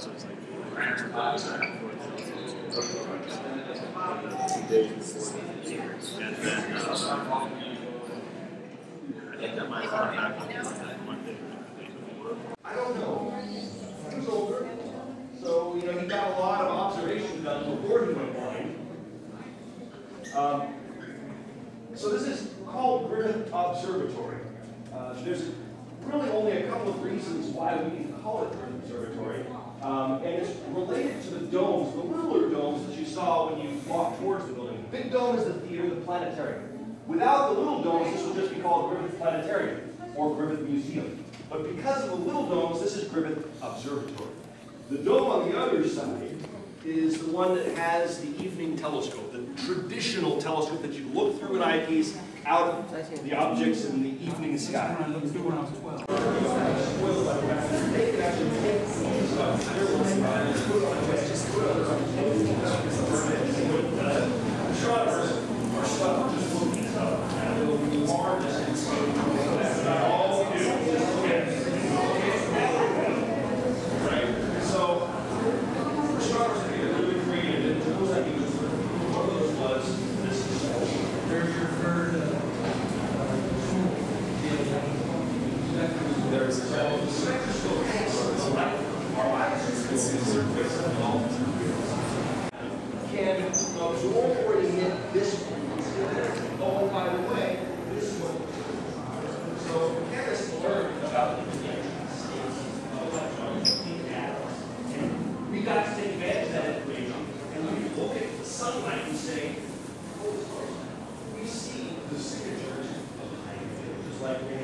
So it's like and then I. I don't know. He was older. So, you know, he got a lot of observation done before he went blind. Um, so this is called Griffith Observatory. Uh, there's really only a couple of reasons why we call it Griffith Observatory. Um, and it's related to the domes, the littler domes that you saw when you walked towards the building. The big dome is the theater, the planetarium. Without the little domes, this would just be called Griffith Planetarium or Griffith Museum. But because of the little domes, this is Griffith Observatory. The dome on the other side is the one that has the evening telescope, the traditional telescope that you look through an eyepiece out at the objects in the evening sky. I looked through when I was 12. Astronomers are stuck just looking at stuff, and it'll be marvelous and so that's about all we do. Right? So, astronomers can get really creative, and tools I use, one of those was, this is, There's your third, uh, uh, there's, so the spectroscope, the light, our light can absorb or emit this one. Oh, by the way, this one. So chemists learned about the electrons in atoms. And we got to take advantage of that information. And when you look at the sunlight and say, we see the signatures of hydrogen, just like we